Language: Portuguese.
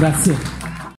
Grazie.